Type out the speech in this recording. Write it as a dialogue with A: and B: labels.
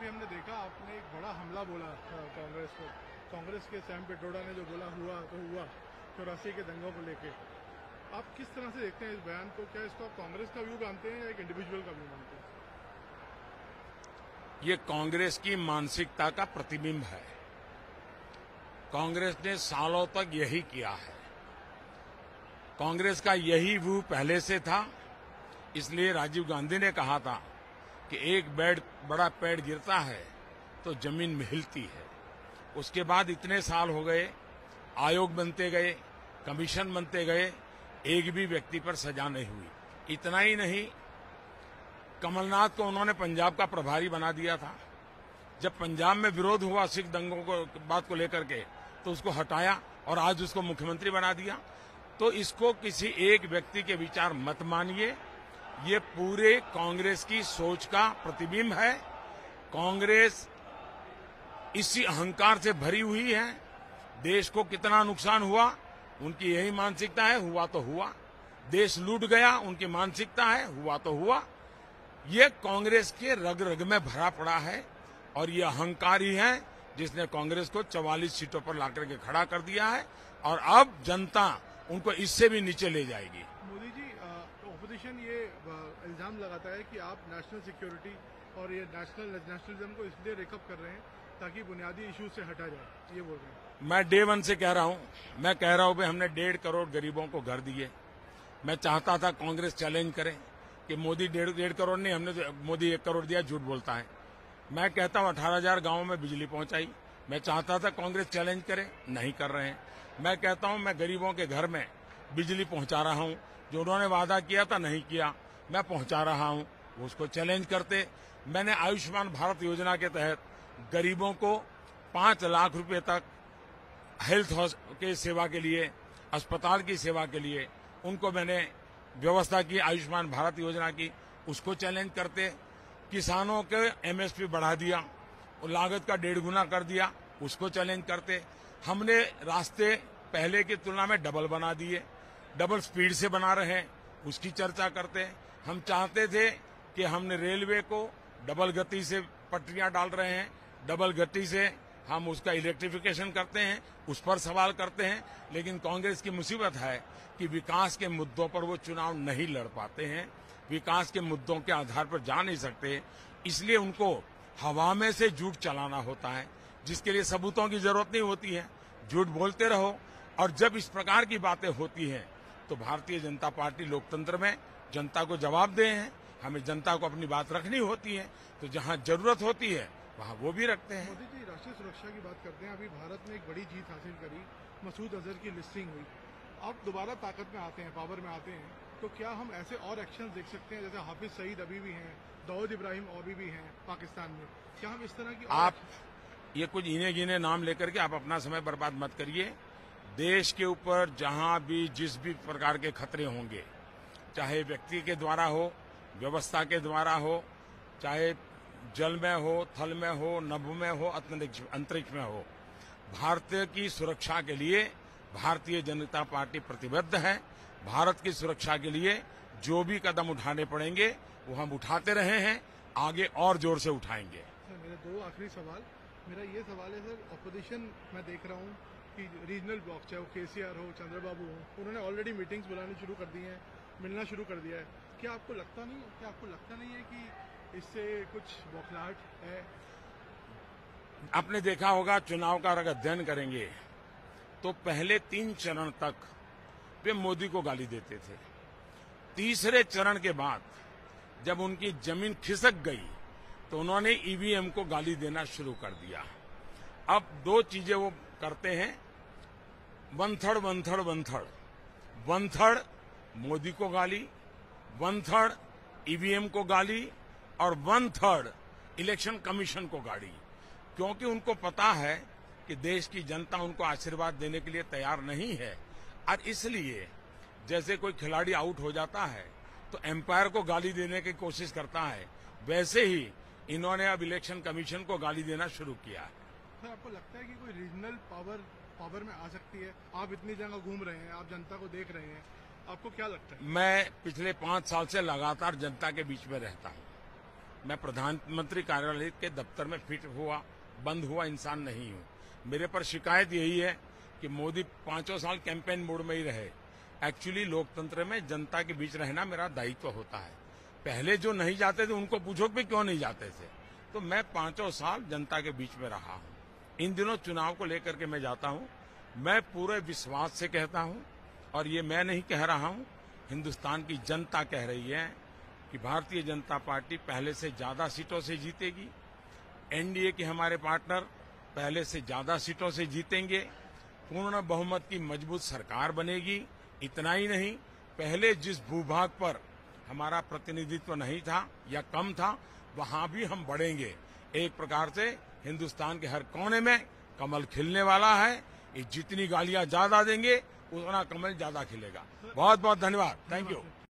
A: अभी हमने देखा, आपने एक बड़ा हमला बोला कांग्रेस को। कांग्रेस के सैम पिट्रोडा ने जो बोला, हुआ तो हुआ, चौरासी के दंगों को लेके। आप किस तरह से देखते हैं इस बयान को? क्या इसको आप कांग्रेस का व्यू मानते हैं या एक इंडिविजुअल का व्यू मानते हैं?
B: ये कांग्रेस की मानसिकता का प्रतिबिंब है। कांग्रेस ने सालों तक यही किया है। कांग्रेस का यही व्यू पहले से था, इसलिए राजीव गांधी ने कहा था कि एक बेड, बड़ा पेड़ गिरता है तो ज़मीन में हिलती है। उसके बाद इतने साल हो गए, आयोग बनते गए, कमीशन बनते गए, एक भी व्यक्ति पर सजा नहीं हुई। इतना ही नहीं, कमलनाथ को उन्होंने पंजाब का प्रभारी बना दिया था। जब पंजाब में विरोध हुआ सिख दंगों को, बात को लेकर के तो उसको हटाया और आज उसको मुख्यमंत्री बना दिया। तो इसको किसी एक व्यक्ति के विचार मत मानिए। ये पूरे कांग्रेस की सोच का प्रतिबिंब है। कांग्रेस इसी अहंकार से भरी हुई है। देश को कितना नुकसान हुआ, उनकी यही मानसिकता है, हुआ तो हुआ। देश लूट गया, उनकी मानसिकता है, हुआ तो हुआ। ये कांग्रेस के रग रग में भरा पड़ा है और ये अहंकार ही है जिसने कांग्रेस को 44 सीटों पर लाकर के खड़ा कर दिया है। और अब जनता उनको इससे भी नीचे ले जाएगी।
A: ऑपोजिशन ये इल्ज़ाम लगाता है कि आप नेशनल सिक्योरिटी और ये नेशनल नेशनलिज्म को इसलिए रेकअप कर रहे हैं ताकि बुनियादी इश्यूज़ से हटा जाए। ये बोल रहे हैं।
B: मैं डे वन से कह रहा हूँ। मैं कह रहा हूँ कि हमने डेढ़ करोड़ गरीबों को घर दिए। मैं चाहता था कांग्रेस चैलेंज करें कि मोदी डेढ़ डेढ़ करोड़ नहीं, हमने तो मोदी एक करोड़ दिया, झूठ बोलता है। मैं कहता हूँ, अठारह हज़ार गाँवों में बिजली पहुंचाई। मैं चाहता था कांग्रेस चैलेंज करे, नहीं कर रहे हैं। मैं कहता हूँ, मैं गरीबों के घर में बिजली पहुँचा रहा हूँ। जो उन्होंने वादा किया था नहीं किया, मैं पहुँचा रहा हूँ। वो उसको चैलेंज करते। मैंने आयुष्मान भारत योजना के तहत गरीबों को पाँच लाख रुपए तक हेल्थ के सेवा के लिए, अस्पताल की सेवा के लिए, उनको मैंने व्यवस्था की, आयुष्मान भारत योजना की, उसको चैलेंज करते। किसानों के एमएसपी बढ़ा दिया, लागत का डेढ़ गुना कर दिया, उसको चैलेंज करते। हमने रास्ते पहले की तुलना में डबल बना दिए। डबल स्पीड से बना रहे हैं, उसकी चर्चा करते हैं। हम चाहते थे कि हमने रेलवे को डबल गति से पटरियाँ डाल रहे हैं, डबल गति से हम उसका इलेक्ट्रिफिकेशन करते हैं, उस पर सवाल करते हैं। लेकिन कांग्रेस की मुसीबत है कि विकास के मुद्दों पर वो चुनाव नहीं लड़ पाते हैं, विकास के मुद्दों के आधार पर जा नहीं सकते। इसलिए उनको हवा में से झूठ चलाना होता है, जिसके लिए सबूतों की ज़रूरत नहीं होती है। झूठ बोलते रहो, और जब इस प्रकार की बातें होती हैं तो भारतीय जनता पार्टी लोकतंत्र में जनता को जवाब दे हैं हमें जनता को अपनी बात रखनी होती है तो जहाँ ज़रूरत होती है वहाँ वो भी रखते हैं।
A: मोदी जी राष्ट्रीय सुरक्षा की बात करते हैं। अभी भारत ने एक बड़ी जीत हासिल करी मसूद अजहर की लिस्टिंग हुई। आप दोबारा ताकत में आते हैं पावर में आते हैं तो क्या हम ऐसे और एक्शन देख सकते हैं जैसे हाफिज सईद अभी भी हैं दाऊद इब्राहिम अभी भी हैं पाकिस्तान में? क्या हम इस तरह की
B: आप ये कुछ इन्हें गिने नाम लेकर के आप अपना समय बर्बाद मत करिए। देश के ऊपर जहाँ भी जिस भी प्रकार के खतरे होंगे, चाहे व्यक्ति के द्वारा हो, व्यवस्था के द्वारा हो, चाहे जल में हो, थल में हो, नभ में हो, अंतरिक्ष में हो, भारत की सुरक्षा के लिए भारतीय जनता पार्टी प्रतिबद्ध है। भारत की सुरक्षा के लिए जो भी कदम उठाने पड़ेंगे, वो हम उठाते रहे हैं, आगे और ज़ोर से उठाएँगे।
A: सर, मेरे दो आखिरी सवाल। मेरा ये सवाल है, सर ऑपोजिशन मैं देख रहा हूँ कि रीजनल ब्लॉक चाहे वो केसीआर हो, चंद्रबाबू हो, उन्होंने ऑलरेडी मीटिंग्स बुलानी शुरू कर दी हैं, मिलना शुरू कर दिया है। क्या आपको लगता नहीं, क्या आपको लगता नहीं है कि इससे कुछ बौखलाहट है?
B: आपने देखा होगा, चुनाव का अगर अध्ययन करेंगे तो पहले तीन चरण तक वे मोदी को गाली देते थे। तीसरे चरण के बाद, जब उनकी ज़मीन खिसक गई तो उन्होंने ईवीएम को गाली देना शुरू कर दिया। अब दो चीज़ें वो करते हैं one third one third Modi को गाली वन थर्ड ईवीएम को गाली, और वन थर्ड इलेक्शन कमीशन को गाली। क्योंकि उनको पता है कि देश की जनता उनको आशीर्वाद देने के लिए तैयार नहीं है, और इसलिए जैसे कोई खिलाड़ी आउट हो जाता है तो एम्पायर को गाली देने की कोशिश करता है। वैसे ही इन्होंने अब इलेक्शन कमीशन को गाली देना शुरू किया है।
A: सर आपको लगता है कि कोई रीजनल पावर पावर में आ सकती है? आप इतनी जगह घूम रहे हैं, आप जनता को देख रहे हैं, आपको क्या लगता है?
B: मैं पिछले पाँच साल से लगातार जनता के बीच में रहता हूँ। मैं प्रधानमंत्री कार्यालय के दफ्तर में फिट हुआ, बंद हुआ इंसान नहीं हूँ। मेरे पर शिकायत यही है कि मोदी पाँचों साल कैंपेन मोड में ही रहे। एक्चुअली लोकतंत्र में जनता के बीच रहना मेरा दायित्व होता है। पहले जो नहीं जाते थे, उनको पूछो कि क्यों नहीं जाते थे? तो मैं पाँचों साल जनता के बीच में रहा हूँ। इन दिनों चुनाव को लेकर के मैं जाता हूँ। मैं पूरे विश्वास से कहता हूँ और ये मैं नहीं कह रहा हूँ, हिंदुस्तान की जनता कह रही है कि भारतीय जनता पार्टी पहले से ज़्यादा सीटों से जीतेगी। एनडीए के हमारे पार्टनर पहले से ज़्यादा सीटों से जीतेंगे। पूर्ण बहुमत की मज़बूत सरकार बनेगी, इतना ही नहीं, पहले जिस भूभाग पर हमारा प्रतिनिधित्व नहीं था या कम था, वहाँ भी हम बढ़ेंगे। एक प्रकार से हिंदुस्तान के हर कोने में कमल खिलने वाला है। ये जितनी गालियाँ ज़्यादा देंगे, उतना कमल ज़्यादा खिलेगा। बहुत बहुत धन्यवाद। Thank you